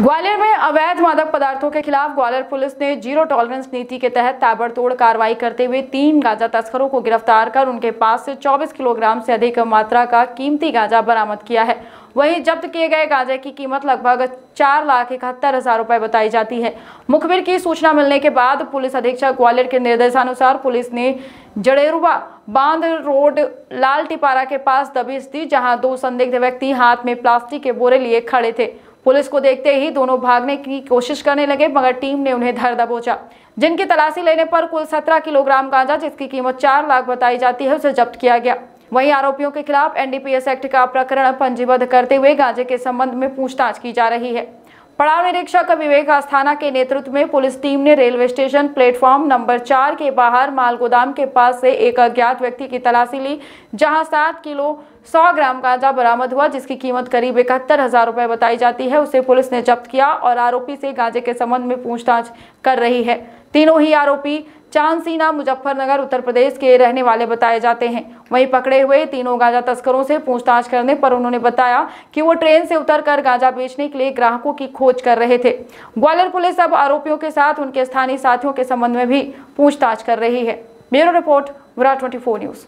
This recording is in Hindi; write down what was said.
ग्वालियर में अवैध मादक पदार्थों के खिलाफ ग्वालियर पुलिस ने ज़ीरो टॉलरेंस नीति के तहत ताबड़तोड़ कार्रवाई करते हुए तीन गांजा तस्करों को गिरफ़्तार कर उनके पास से 24 किलोग्राम से अधिक मात्रा का कीमती गांजा बरामद किया है। वहीं जब्त किए गए गांजे की कीमत लगभग चार लाख इकहत्तर हज़ार रुपए बताई जाती है। मुखबिर की सूचना मिलने के बाद पुलिस अधीक्षक ग्वालियर के निर्देशानुसार पुलिस ने जड़ेरुबा बाँध रोड लाल टिपारा के पास दबिश दी, जहाँ दो संदिग्ध व्यक्ति हाथ में प्लास्टिक के बोरे लिए खड़े थे। पुलिस को देखते ही दोनों भागने की कोशिश करने लगे, मगर टीम ने उन्हें धर दबोचा। जिनकी तलाशी लेने पर कुल 17 किलोग्राम गांजा, जिसकी कीमत चार लाख बताई जाती है, उसे जब्त किया गया। वहीं आरोपियों के खिलाफ एनडीपीएस एक्ट का प्रकरण पंजीबद्ध करते हुए गांजे के संबंध में पूछताछ की जा रही है। पड़ाव निरीक्षक विवेक आस्थाना के नेतृत्व में पुलिस टीम ने रेलवे स्टेशन प्लेटफॉर्म नंबर चार के बाहर माल गोदाम के पास से एक अज्ञात व्यक्ति की तलाशी ली, जहाँ सात किलो सौ ग्राम गांजा बरामद हुआ, जिसकी कीमत करीब इकहत्तर हज़ार रुपए बताई जाती है। उसे पुलिस ने जब्त किया और आरोपी से गांजे के संबंध में पूछताछ कर रही है। तीनों ही आरोपी चांदसीना मुजफ्फरनगर, उत्तर प्रदेश के रहने वाले बताए जाते हैं। वहीं पकड़े हुए तीनों गांजा तस्करों से पूछताछ करने पर उन्होंने बताया कि वो ट्रेन से उतरकर गांजा बेचने के लिए ग्राहकों की खोज कर रहे थे। ग्वालियर पुलिस अब आरोपियों के साथ उनके स्थानीय साथियों के संबंध में भी पूछताछ कर रही है। Bureau report, Virat twenty news.